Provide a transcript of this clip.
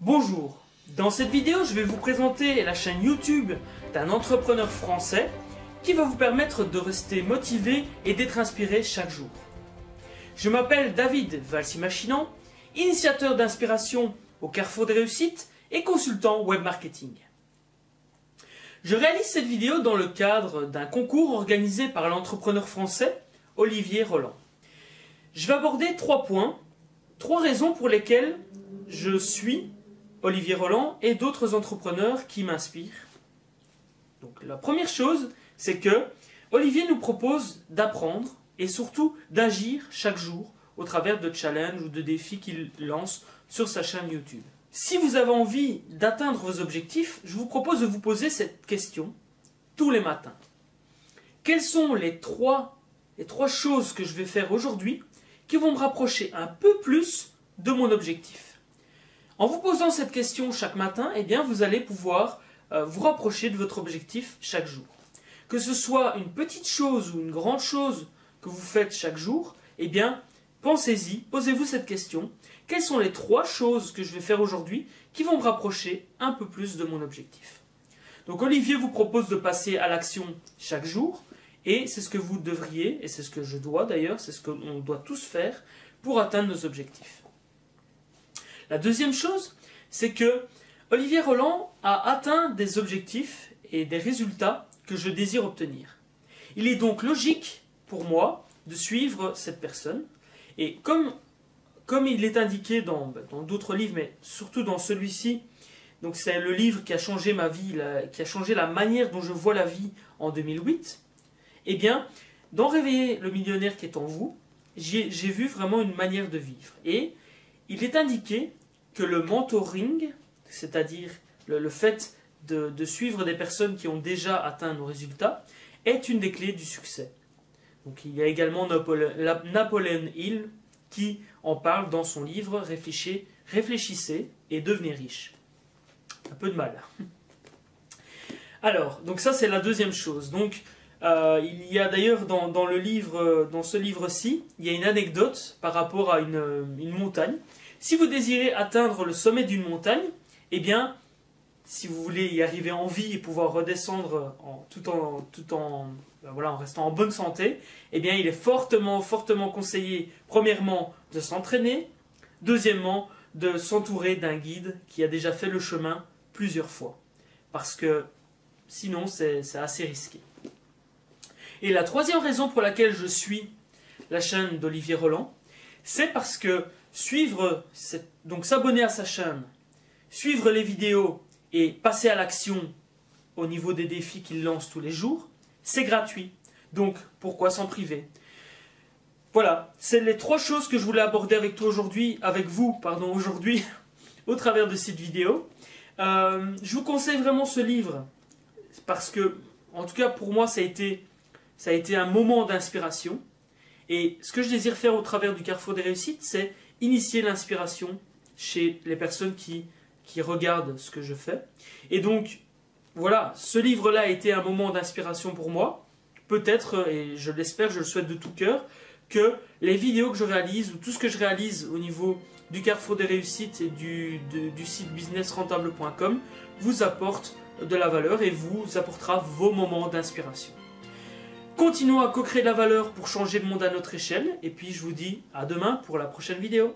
Bonjour, dans cette vidéo je vais vous présenter la chaîne YouTube d'un entrepreneur français qui va vous permettre de rester motivé et d'être inspiré chaque jour. Je m'appelle David Valsi-Machinant, initiateur d'inspiration au Carrefour des réussites et consultant web marketing. Je réalise cette vidéo dans le cadre d'un concours organisé par l'entrepreneur français Olivier Roland. Je vais aborder trois points, trois raisons pour lesquelles je suis Olivier Roland et d'autres entrepreneurs qui m'inspirent. Donc la première chose, c'est que Olivier nous propose d'apprendre et surtout d'agir chaque jour au travers de challenges ou de défis qu'il lance sur sa chaîne YouTube. Si vous avez envie d'atteindre vos objectifs, je vous propose de vous poser cette question tous les matins. Quelles sont les trois, les trois choses que je vais faire aujourd'hui qui vont me rapprocher un peu plus de mon objectif? En vous posant cette question chaque matin, eh vous allez pouvoir euh, vous rapprocher de votre objectif chaque jour. Que ce soit une petite chose ou une grande chose que vous faites chaque jour, eh bien, pensez-y, posez-vous cette question quelles sont les trois choses que je vais faire aujourd'hui qui vont me rapprocher un peu plus de mon objectif? Donc Olivier vous propose de passer à l'action chaque jour, et c'est ce que vous devriez, et c'est ce que je dois d'ailleurs, c'est ce qu'on doit tous faire pour atteindre nos objectifs. La deuxième chose, c'est que Olivier Roland a atteint des objectifs et des résultats que je désire obtenir. Il est donc logique pour moi de suivre cette personne, et comme comme il est indiqué dans d'autres livres, mais surtout dans celui-ci, donc c'est le livre qui a changé ma vie, qui a changé la manière dont je vois la vie en 2008, eh bien, dans Réveiller le millionnaire qui est en vous, j'ai vu vraiment une manière de vivre. Et il est indiqué que le mentoring, c'est-à-dire le, fait de, suivre des personnes qui ont déjà atteint nos résultats, est une des clés du succès. Donc il y a également Napoléon Hill qui en parle dans son livre Réfléchissez, réfléchissez et devenez riche. Un peu de mal. Alors, donc ça c'est la deuxième chose. Donc, euh, il y a d'ailleurs livre, dans ce livre-ci, il y a une anecdote par rapport à une, montagne. Si vous désirez atteindre le sommet d'une montagne, eh bien, si vous voulez y arriver en vie et pouvoir redescendre tout en, tout en ben en restant en bonne santé, eh bien, il est fortement, fortement conseillé, premièrement, de s'entraîner, deuxièmement, de s'entourer d'un guide qui a déjà fait le chemin plusieurs fois. Parce que sinon, c'est assez risqué. Et la troisième raison pour laquelle je suis la chaîne d'Olivier Roland, c'est parce que suivre, donc s'abonner à sa chaîne, suivre les vidéos et passer à l'action au niveau des défis qu'il lance tous les jours, c'est gratuit. Donc, pourquoi s'en priver? Voilà, c'est les trois choses que je voulais aborder avec toi aujourd'hui, avec vous, pardon, aujourd'hui, au travers de cette vidéo. Euh, je vous conseille vraiment ce livre, parce que, en tout cas, pour moi, ça a été, ça a été un moment d'inspiration. Et ce que je désire faire au travers du Carrefour des réussites, c'est initier l'inspiration chez les personnes qui, regardent ce que je fais. Et donc, voilà, ce livre-là a été un moment d'inspiration pour moi. Peut-être, et je l'espère, je le souhaite de tout cœur, que les vidéos que je réalise ou tout ce que je réalise au niveau du Carrefour des réussites et du, du site businessrentable.com vous apporte de la valeur et vous apportera vos moments d'inspiration. Continuons à co-créer de la valeur pour changer le monde à notre échelle et puis je vous dis à demain pour la prochaine vidéo.